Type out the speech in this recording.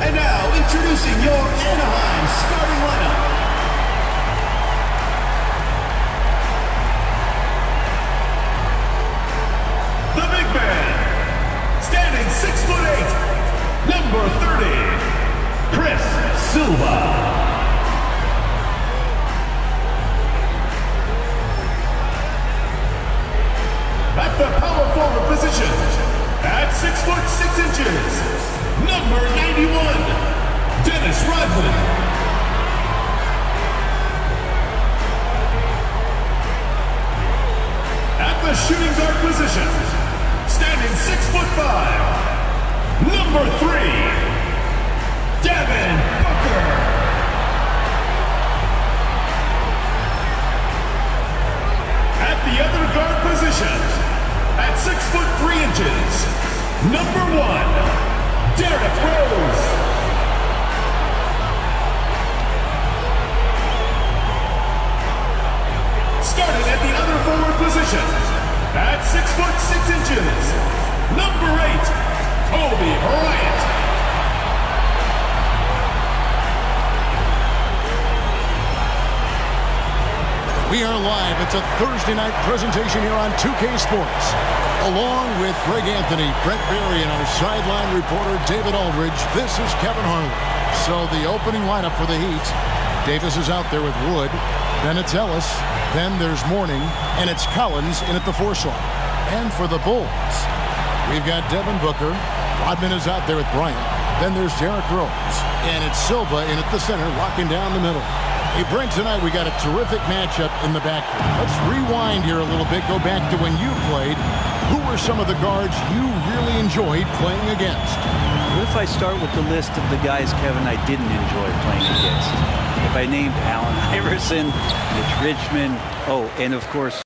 And now, introducing your Anaheim starting lineup. The big man, standing six foot eight, number 30, Chris Silva. The shooting guard position, standing six foot five, number three, Devin Booker. At the other guard position, at six foot three inches, number one, Derrick Rose. Starting at the other forward position, at six foot six inches, number eight, Kobe Bryant. We are live. It's a Thursday night presentation here on 2K Sports. Along with Greg Anthony, Brent Barry, and our sideline reporter David Aldridge, this is Kevin Harlan. So the opening lineup for the Heat. Davis is out there with Wood. Then it's Ellis. Then there's Mourning. And it's Collins in at the four. And for the Bulls, we've got Devin Booker. Rodman is out there with Bryant. Then there's Derrick Rose. And it's Silva in at the center, locking down the middle. Hey, Brent, tonight we got a terrific matchup in the backcourt. Let's rewind here a little bit, go back to when you played. Who were some of the guards you really enjoyed playing against? What if I start with the list of the guys, Kevin, I didn't enjoy playing against? If I named Allen Iverson, Mitch Richmond, oh, and of course,